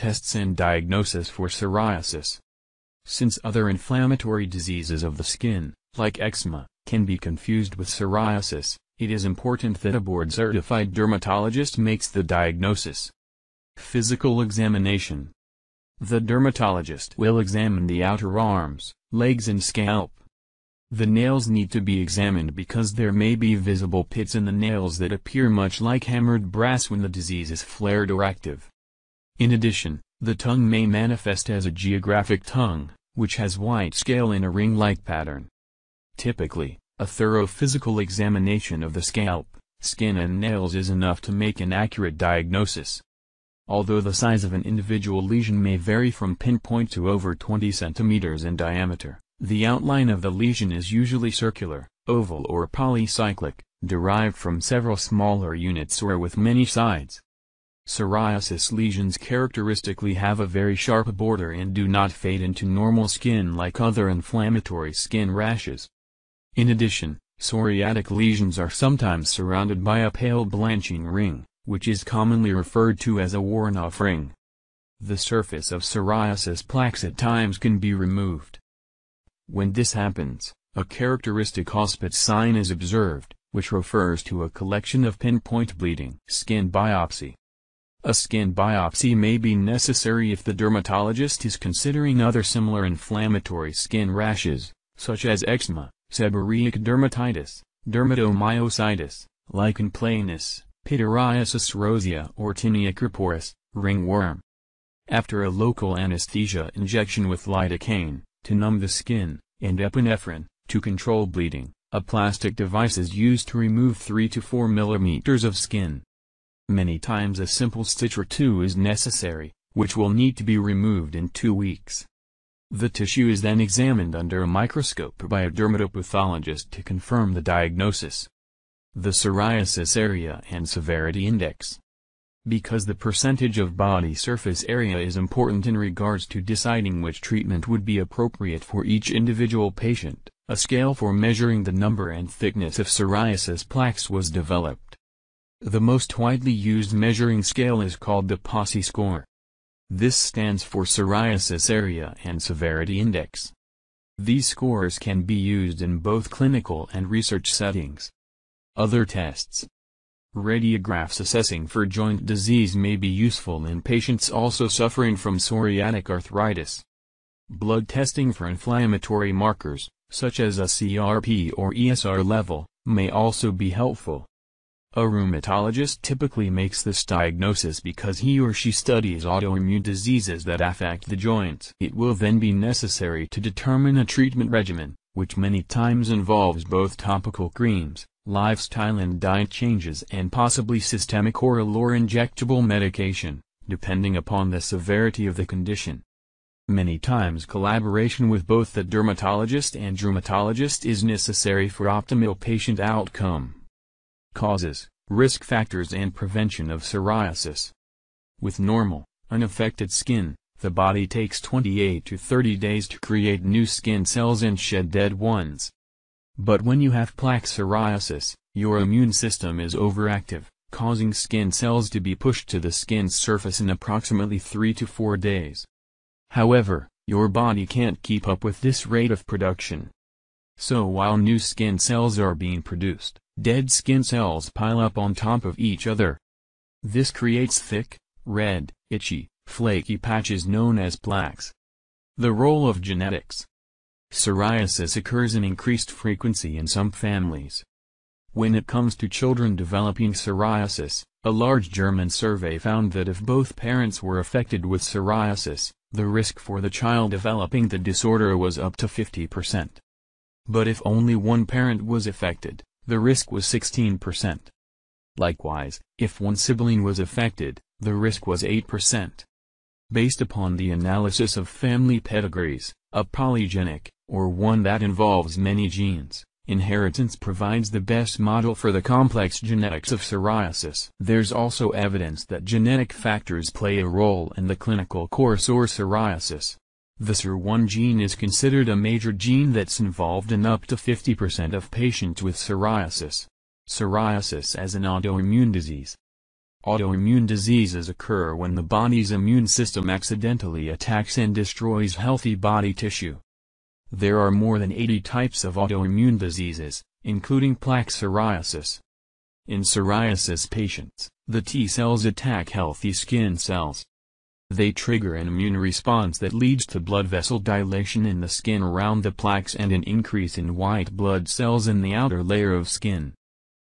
tests and diagnosis for psoriasis. Since other inflammatory diseases of the skin, like eczema, can be confused with psoriasis, it is important that a board-certified dermatologist makes the diagnosis. Physical examination The dermatologist will examine the outer arms, legs and scalp. The nails need to be examined because there may be visible pits in the nails that appear much like hammered brass when the disease is flared or active. In addition, the tongue may manifest as a geographic tongue, which has white scale in a ring-like pattern. Typically, a thorough physical examination of the scalp, skin and nails is enough to make an accurate diagnosis. Although the size of an individual lesion may vary from pinpoint to over 20 centimeters in diameter, the outline of the lesion is usually circular, oval or polycyclic, derived from several smaller units or with many sides. Psoriasis lesions characteristically have a very sharp border and do not fade into normal skin like other inflammatory skin rashes. In addition, psoriatic lesions are sometimes surrounded by a pale blanching ring, which is commonly referred to as a Woronoff ring. The surface of psoriasis plaques at times can be removed. When this happens, a characteristic Auspitz sign is observed, which refers to a collection of pinpoint bleeding. Skin biopsy. A skin biopsy may be necessary if the dermatologist is considering other similar inflammatory skin rashes, such as eczema, seborrheic dermatitis, dermatomyositis, lichen planus, pityriasis rosea or tinea corporis, ringworm. After a local anesthesia injection with lidocaine, to numb the skin, and epinephrine, to control bleeding, a plastic device is used to remove 3 to 4 millimeters of skin. Many times a simple stitch or two is necessary, which will need to be removed in two weeks. The tissue is then examined under a microscope by a dermatopathologist to confirm the diagnosis. The psoriasis area and severity index. Because the percentage of body surface area is important in regards to deciding which treatment would be appropriate for each individual patient, a scale for measuring the number and thickness of psoriasis plaques was developed. The most widely used measuring scale is called the PASI score. This stands for Psoriasis Area and Severity Index. These scores can be used in both clinical and research settings. Other tests Radiographs assessing for joint disease may be useful in patients also suffering from psoriatic arthritis. Blood testing for inflammatory markers, such as a CRP or ESR level, may also be helpful. A rheumatologist typically makes this diagnosis because he or she studies autoimmune diseases that affect the joints. It will then be necessary to determine a treatment regimen, which many times involves both topical creams, lifestyle and diet changes and possibly systemic oral or injectable medication, depending upon the severity of the condition. Many times collaboration with both the dermatologist and rheumatologist is necessary for optimal patient outcome. Causes, risk factors and prevention of psoriasis. With normal, unaffected skin, the body takes 28 to 30 days to create new skin cells and shed dead ones. But when you have plaque psoriasis, your immune system is overactive, causing skin cells to be pushed to the skin's surface in approximately 3 to 4 days. However, your body can't keep up with this rate of production. So while new skin cells are being produced, Dead skin cells pile up on top of each other. This creates thick, red, itchy, flaky patches known as plaques. The role of genetics. Psoriasis occurs in increased frequency in some families. When it comes to children developing psoriasis, a large German survey found that if both parents were affected with psoriasis, the risk for the child developing the disorder was up to 50%. But if only one parent was affected, the risk was 16%. Likewise, if one sibling was affected, the risk was 8%. Based upon the analysis of family pedigrees, a polygenic, or one that involves many genes, inheritance provides the best model for the complex genetics of psoriasis. There's also evidence that genetic factors play a role in the clinical course or psoriasis. The PSORS1 gene is considered a major gene that's involved in up to 50% of patients with psoriasis. Psoriasis as an autoimmune disease. Autoimmune diseases occur when the body's immune system accidentally attacks and destroys healthy body tissue. There are more than 80 types of autoimmune diseases, including plaque psoriasis. In psoriasis patients, the T cells attack healthy skin cells. They trigger an immune response that leads to blood vessel dilation in the skin around the plaques and an increase in white blood cells in the outer layer of skin.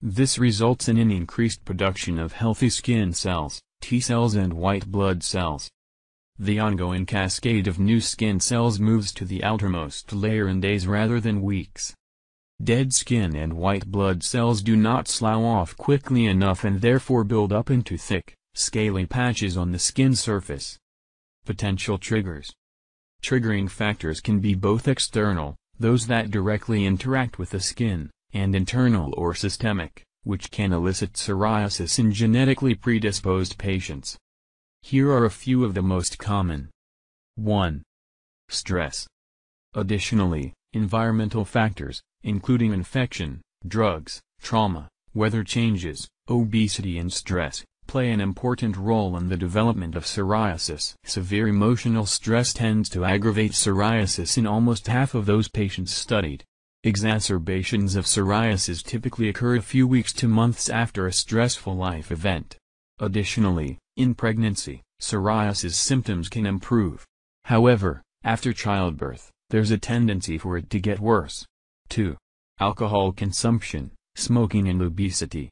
This results in an increased production of healthy skin cells, T cells and white blood cells. The ongoing cascade of new skin cells moves to the outermost layer in days rather than weeks. Dead skin and white blood cells do not slough off quickly enough and therefore build up into thick, scaly patches on the skin surface. Potential triggers Triggering factors can be both external, those that directly interact with the skin, and internal or systemic, which can elicit psoriasis in genetically predisposed patients. Here are a few of the most common. 1. Stress. Additionally, environmental factors, including infection, drugs, trauma, weather changes, obesity and stress, play an important role in the development of psoriasis. Severe emotional stress tends to aggravate psoriasis in almost half of those patients studied. Exacerbations of psoriasis typically occur a few weeks to months after a stressful life event. Additionally, in pregnancy, psoriasis symptoms can improve. However, after childbirth, there's a tendency for it to get worse. 2. Alcohol consumption, smoking and obesity.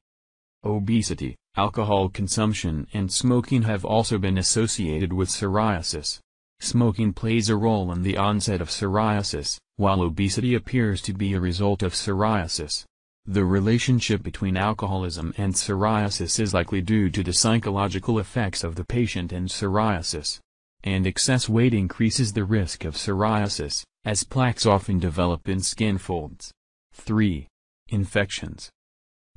Obesity, alcohol consumption and smoking have also been associated with psoriasis. Smoking plays a role in the onset of psoriasis, while obesity appears to be a result of psoriasis. The relationship between alcoholism and psoriasis is likely due to the psychological effects of the patient and psoriasis. And excess weight increases the risk of psoriasis, as plaques often develop in skin folds. 3. Infections.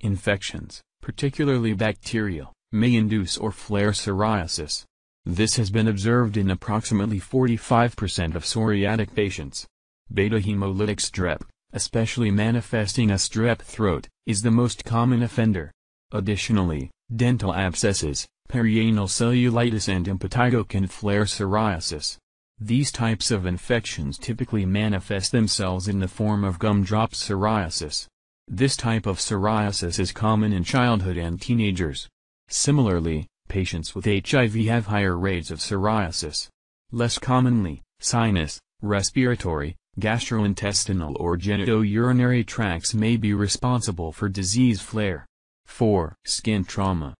Infections, particularly bacterial, may induce or flare psoriasis. This has been observed in approximately 45% of psoriatic patients. Beta hemolytic strep, especially manifesting a strep throat, is the most common offender. Additionally, dental abscesses, perianal cellulitis and impetigo can flare psoriasis. These types of infections typically manifest themselves in the form of gumdrop psoriasis. This type of psoriasis is common in childhood and teenagers. Similarly, patients with HIV have higher rates of psoriasis. Less commonly, sinus, respiratory, gastrointestinal or genitourinary tracts may be responsible for disease flare. 4. Skin trauma.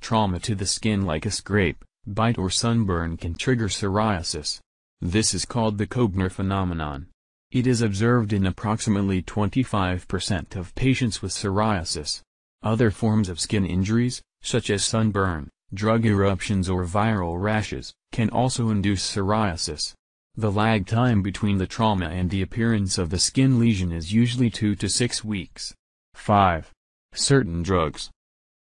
Trauma to the skin like a scrape, bite or sunburn can trigger psoriasis. This is called the Koebner phenomenon. It is observed in approximately 25% of patients with psoriasis. Other forms of skin injuries, such as sunburn, drug eruptions or viral rashes, can also induce psoriasis. The lag time between the trauma and the appearance of the skin lesion is usually 2 to 6 weeks. 5. Certain drugs.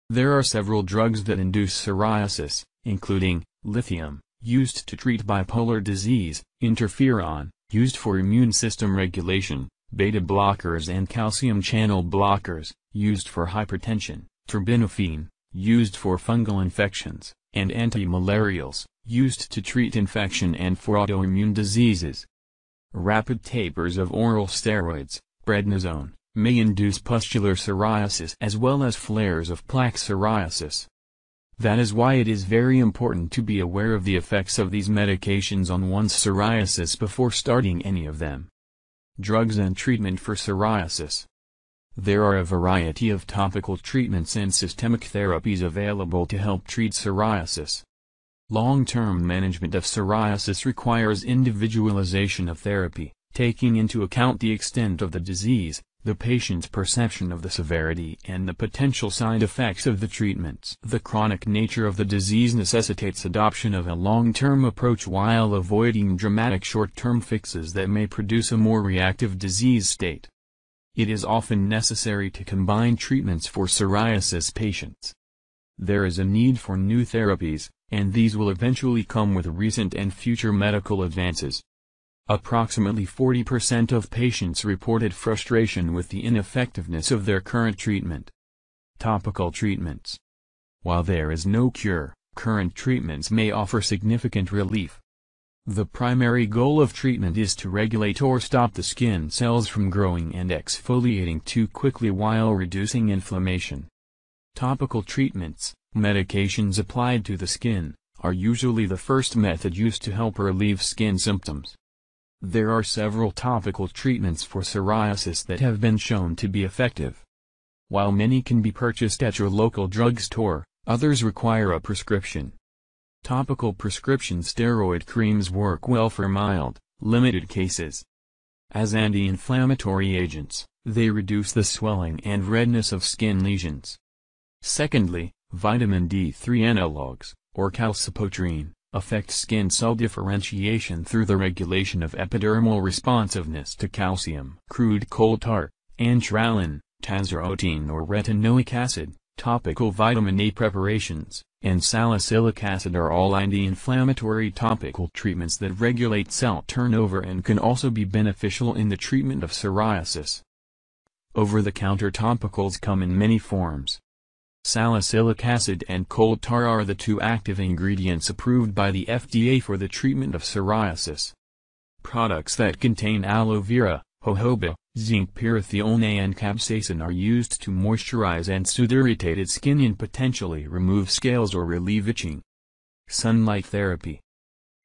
There are several drugs that induce psoriasis, including, lithium, used to treat bipolar disease, interferon, used for immune system regulation, beta blockers and calcium channel blockers, used for hypertension, terbinafine, used for fungal infections, and antimalarials, used to treat infection and for autoimmune diseases. Rapid tapers of oral steroids, prednisone, may induce pustular psoriasis as well as flares of plaque psoriasis. That is why it is very important to be aware of the effects of these medications on one's psoriasis before starting any of them. Drugs and treatment for psoriasis. There are a variety of topical treatments and systemic therapies available to help treat psoriasis. Long-term management of psoriasis requires individualization of therapy, taking into account the extent of the disease, the patient's perception of the severity and the potential side effects of the treatments. The chronic nature of the disease necessitates adoption of a long-term approach while avoiding dramatic short-term fixes that may produce a more reactive disease state. It is often necessary to combine treatments for psoriasis patients. There is a need for new therapies, and these will eventually come with recent and future medical advances. Approximately 40% of patients reported frustration with the ineffectiveness of their current treatment. Topical treatments While there is no cure, current treatments may offer significant relief. The primary goal of treatment is to regulate or stop the skin cells from growing and exfoliating too quickly while reducing inflammation. Topical treatments, medications applied to the skin, are usually the first method used to help relieve skin symptoms. There are several topical treatments for psoriasis that have been shown to be effective. While many can be purchased at your local drugstore, others require a prescription. Topical prescription steroid creams work well for mild, limited cases. As anti-inflammatory agents, they reduce the swelling and redness of skin lesions. Secondly, vitamin D3 analogs, or calcipotriene, affect skin cell differentiation through the regulation of epidermal responsiveness to calcium. Crude coal tar, anthralin, tazarotene or retinoic acid, topical vitamin A preparations, and salicylic acid are all anti-inflammatory topical treatments that regulate cell turnover and can also be beneficial in the treatment of psoriasis. Over-the-counter topicals come in many forms. Salicylic acid and coal tar are the two active ingredients approved by the FDA for the treatment of psoriasis. Products that contain aloe vera, jojoba, zinc pyrithione and capsaicin are used to moisturize and soothe irritated skin and potentially remove scales or relieve itching. Sunlight therapy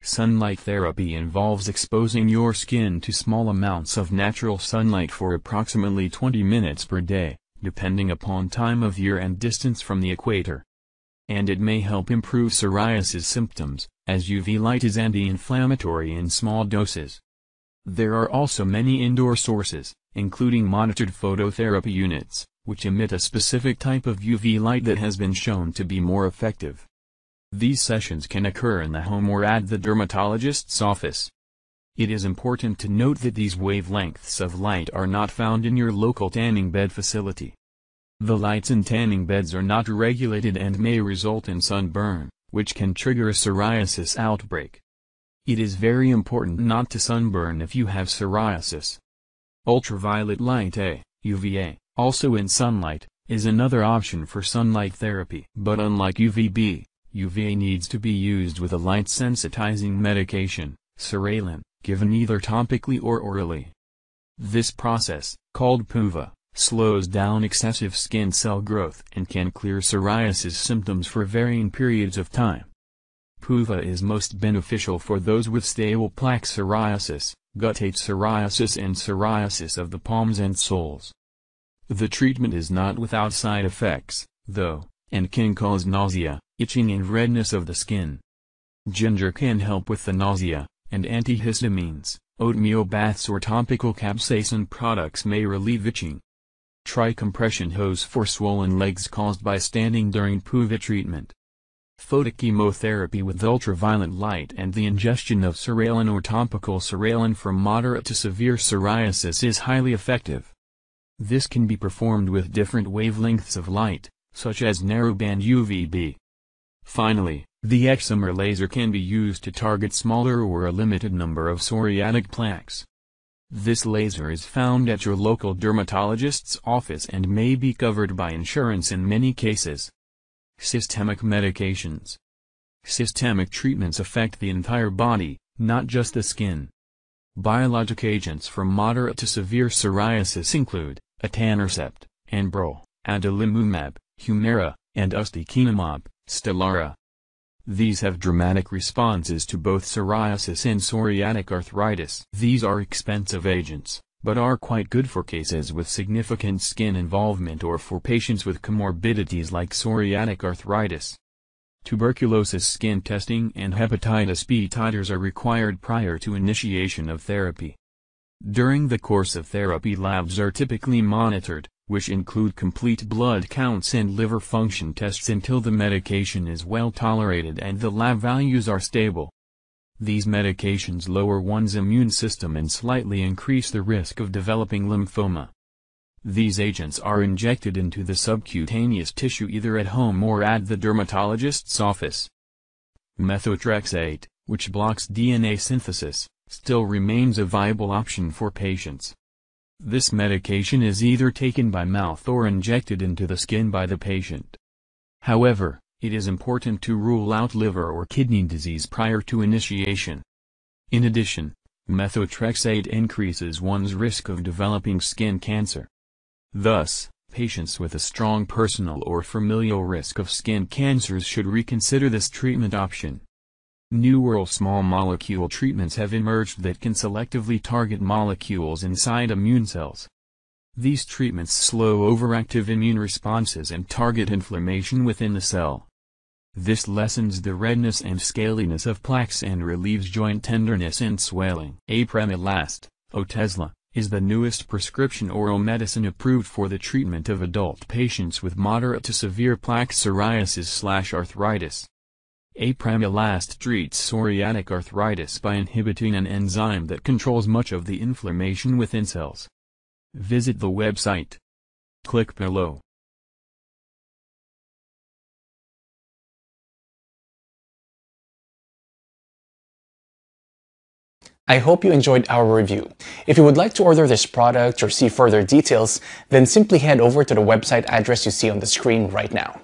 Sunlight therapy involves exposing your skin to small amounts of natural sunlight for approximately 20 minutes per day, depending upon time of year and distance from the equator. And it may help improve psoriasis symptoms, as UV light is anti-inflammatory in small doses. There are also many indoor sources, including monitored phototherapy units, which emit a specific type of UV light that has been shown to be more effective. These sessions can occur in the home or at the dermatologist's office. It is important to note that these wavelengths of light are not found in your local tanning bed facility. The lights in tanning beds are not regulated and may result in sunburn, which can trigger a psoriasis outbreak. It is very important not to sunburn if you have psoriasis. Ultraviolet light eh, A, UVA, also in sunlight, is another option for sunlight therapy. But unlike UVB, UVA needs to be used with a light-sensitizing medication, psoralen, given either topically or orally. This process, called PUVA, slows down excessive skin cell growth and can clear psoriasis symptoms for varying periods of time. PUVA is most beneficial for those with stable plaque psoriasis, guttate psoriasis and psoriasis of the palms and soles. The treatment is not without side effects, though, and can cause nausea, itching and redness of the skin. Ginger can help with the nausea, and antihistamines, oatmeal baths or topical capsaicin products may relieve itching. Try compression hose for swollen legs caused by standing during PUVA treatment. Photochemotherapy with ultraviolet light and the ingestion of psoralen or topical psoralen for moderate to severe psoriasis is highly effective. This can be performed with different wavelengths of light, such as narrowband UVB. Finally, the excimer laser can be used to target smaller or a limited number of psoriatic plaques. This laser is found at your local dermatologist's office and may be covered by insurance in many cases. Systemic medications. Systemic treatments affect the entire body, not just the skin. Biologic agents for moderate to severe psoriasis include etanercept, Enbrel, adalimumab, Humira, and ustekinumab, Stelara. These have dramatic responses to both psoriasis and psoriatic arthritis. These are expensive agents, but are quite good for cases with significant skin involvement or for patients with comorbidities like psoriatic arthritis. Tuberculosis skin testing and hepatitis B titers are required prior to initiation of therapy. During the course of therapy labs are typically monitored, which include complete blood counts and liver function tests until the medication is well tolerated and the lab values are stable. These medications lower one's immune system and slightly increase the risk of developing lymphoma. These agents are injected into the subcutaneous tissue either at home or at the dermatologist's office. Methotrexate, which blocks DNA synthesis, still remains a viable option for patients. This medication is either taken by mouth or injected into the skin by the patient. However, it is important to rule out liver or kidney disease prior to initiation. In addition, methotrexate increases one's risk of developing skin cancer. Thus, patients with a strong personal or familial risk of skin cancers should reconsider this treatment option. New oral small molecule treatments have emerged that can selectively target molecules inside immune cells. These treatments slow overactive immune responses and target inflammation within the cell. This lessens the redness and scaliness of plaques and relieves joint tenderness and swelling. Apremilast, Otezla, is the newest prescription oral medicine approved for the treatment of adult patients with moderate to severe plaque psoriasis-arthritis. Apremilast treats psoriatic arthritis by inhibiting an enzyme that controls much of the inflammation within cells. Visit the website. Click below. I hope you enjoyed our review. If you would like to order this product or see further details, then simply head over to the website address you see on the screen right now.